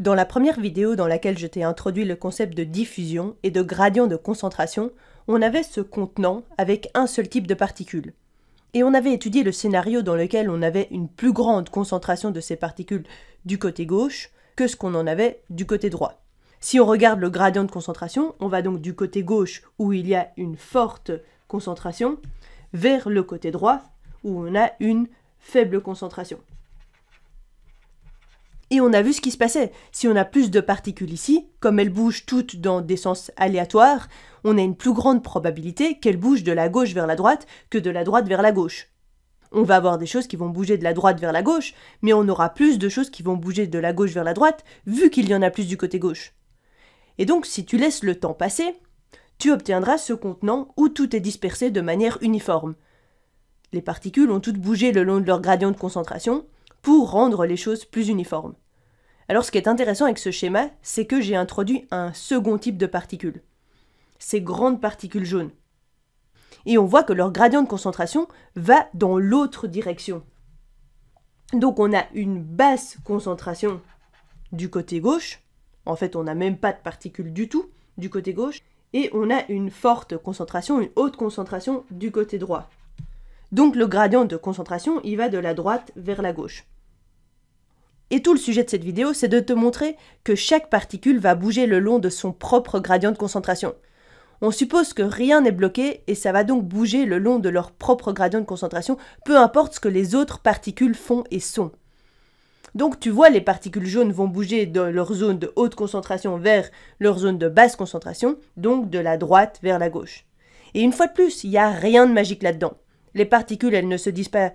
Dans la première vidéo dans laquelle je t'ai introduit le concept de diffusion et de gradient de concentration, on avait ce contenant avec un seul type de particules. Et on avait étudié le scénario dans lequel on avait une plus grande concentration de ces particules du côté gauche que ce qu'on en avait du côté droit. Si on regarde le gradient de concentration, on va donc du côté gauche où il y a une forte concentration vers le côté droit où on a une faible concentration. Et on a vu ce qui se passait. Si on a plus de particules ici, comme elles bougent toutes dans des sens aléatoires, on a une plus grande probabilité qu'elles bougent de la gauche vers la droite que de la droite vers la gauche. On va avoir des choses qui vont bouger de la droite vers la gauche, mais on aura plus de choses qui vont bouger de la gauche vers la droite, vu qu'il y en a plus du côté gauche. Et donc, si tu laisses le temps passer, tu obtiendras ce contenant où tout est dispersé de manière uniforme. Les particules ont toutes bougé le long de leur gradient de concentration, pour rendre les choses plus uniformes. Alors ce qui est intéressant avec ce schéma, c'est que j'ai introduit un second type de particules, ces grandes particules jaunes. Et on voit que leur gradient de concentration va dans l'autre direction. Donc on a une basse concentration du côté gauche, en fait on n'a même pas de particules du tout du côté gauche, et on a une forte concentration, une haute concentration du côté droit. Donc le gradient de concentration, il va de la droite vers la gauche. Et tout le sujet de cette vidéo, c'est de te montrer que chaque particule va bouger le long de son propre gradient de concentration. On suppose que rien n'est bloqué et ça va donc bouger le long de leur propre gradient de concentration, peu importe ce que les autres particules font et sont. Donc tu vois, les particules jaunes vont bouger de leur zone de haute concentration vers leur zone de basse concentration, donc de la droite vers la gauche. Et une fois de plus, il n'y a rien de magique là-dedans. Les particules, elles ne se disent pas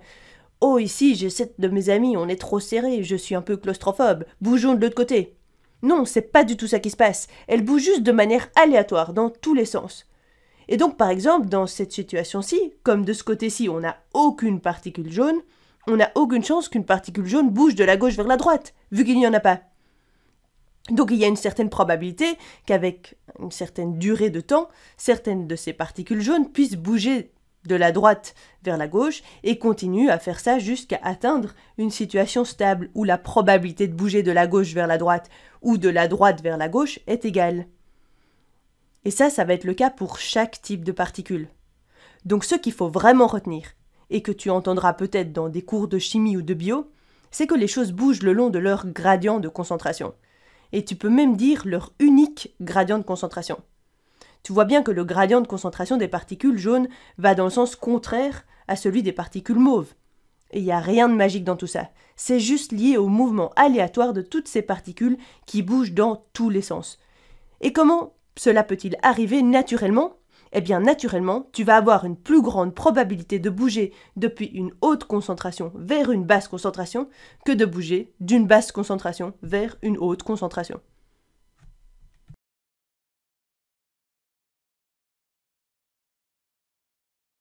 Oh, ici, j'ai sept de mes amis, on est trop serré, je suis un peu claustrophobe, bougeons de l'autre côté. Non, c'est pas du tout ça qui se passe. Elles bougent juste de manière aléatoire, dans tous les sens. Et donc, par exemple, dans cette situation-ci, comme de ce côté-ci, on n'a aucune particule jaune, on n'a aucune chance qu'une particule jaune bouge de la gauche vers la droite, vu qu'il n'y en a pas. Donc il y a une certaine probabilité qu'avec une certaine durée de temps, certaines de ces particules jaunes puissent bouger de la droite vers la gauche et continue à faire ça jusqu'à atteindre une situation stable où la probabilité de bouger de la gauche vers la droite ou de la droite vers la gauche est égale. Et ça, ça va être le cas pour chaque type de particule. Donc ce qu'il faut vraiment retenir, et que tu entendras peut-être dans des cours de chimie ou de bio, c'est que les choses bougent le long de leur gradient de concentration. Et tu peux même dire leur unique gradient de concentration tu vois bien que le gradient de concentration des particules jaunes va dans le sens contraire à celui des particules mauves. Et il n'y a rien de magique dans tout ça. C'est juste lié au mouvement aléatoire de toutes ces particules qui bougent dans tous les sens. Et comment cela peut-il arriver naturellement? Eh bien naturellement, tu vas avoir une plus grande probabilité de bouger depuis une haute concentration vers une basse concentration que de bouger d'une basse concentration vers une haute concentration.